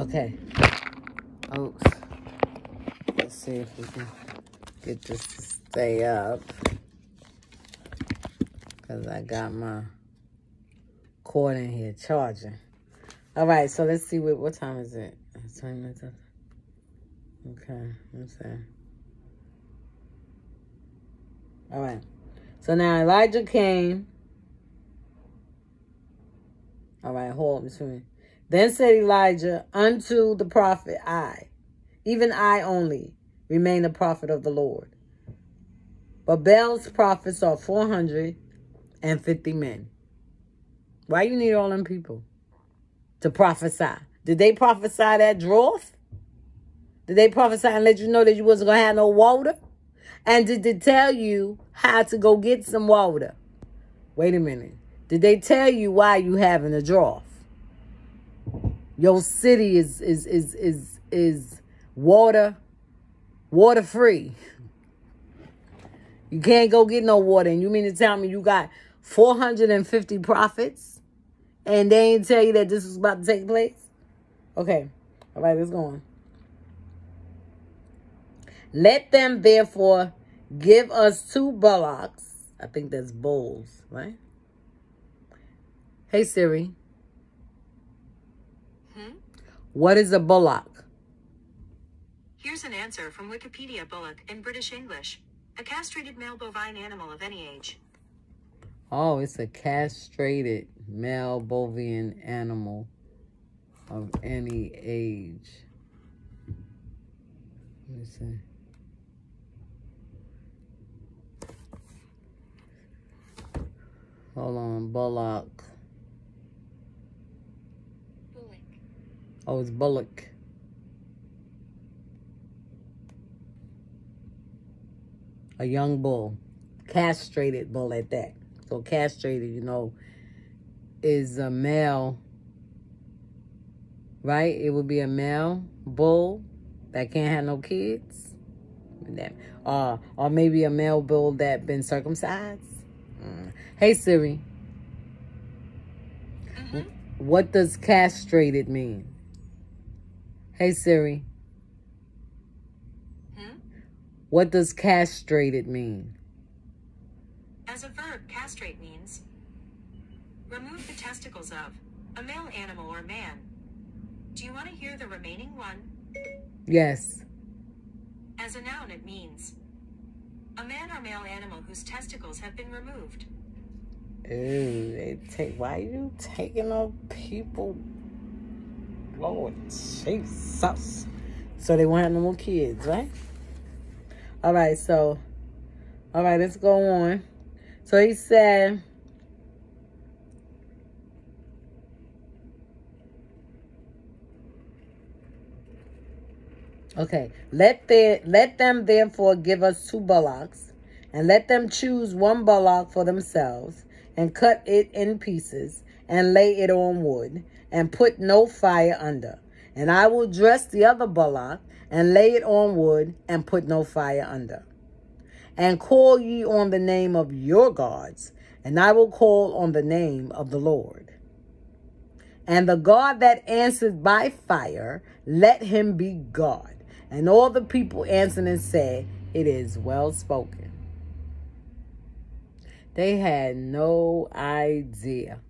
Okay. Oops. Let's see if we can get this to stay up. Because I got my cord in here charging. All right, so let's see what, what time is it? It's 20 minutes up. Okay, let's see. All right. So now Elijah came. All right, hold on. Then said Elijah unto the prophet, I, even I only, remain a prophet of the Lord. But Baal's prophets are 450 men. Why you need all them people? To prophesy. Did they prophesy that drought? Did they prophesy and let you know that you wasn't going to have no water? And did they tell you how to go get some water? Wait a minute. Did they tell you why you having a drought? Your city is is is is is water water free. You can't go get no water. And you mean to tell me you got 450 prophets and they ain't tell you that this was about to take place? Okay. All right, let's go on. Let them therefore give us two bullocks. I think that's bulls, right? Hey Siri. What is a bullock? Here's an answer from Wikipedia Bullock in British English. A castrated male bovine animal of any age. Oh, it's a castrated male bovine animal of any age. Let me see. Hold on, bullock. Bullock. Oh, it's bullock. A young bull. Castrated bull at that. So castrated, you know, is a male, right? It would be a male bull that can't have no kids. That, uh, or maybe a male bull that been circumcised. Mm. Hey Siri. Mm-hmm. What does castrated mean? Hey Siri. Hmm? What does castrated mean? As a verb, castrate means remove the testicles of a male animal or man. Do you want to hear the remaining one? Yes. As a noun, it means a man or male animal whose testicles have been removed. Ooh, they take. Why you taking up people? Lord Jesus. So they won't have no more kids, right? All right. So, all right. Let's go on. So he said. Okay, let the let them therefore give us two bullocks, and let them choose one bullock for themselves, and cut it in pieces, and lay it on wood, and put no fire under. And I will dress the other bullock, and lay it on wood, and put no fire under. And call ye on the name of your gods, and I will call on the name of the Lord. And the God that answered by fire, let him be God. And all the people answered and said, It is well spoken. They had no idea